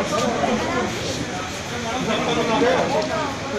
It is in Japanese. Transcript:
Thank you.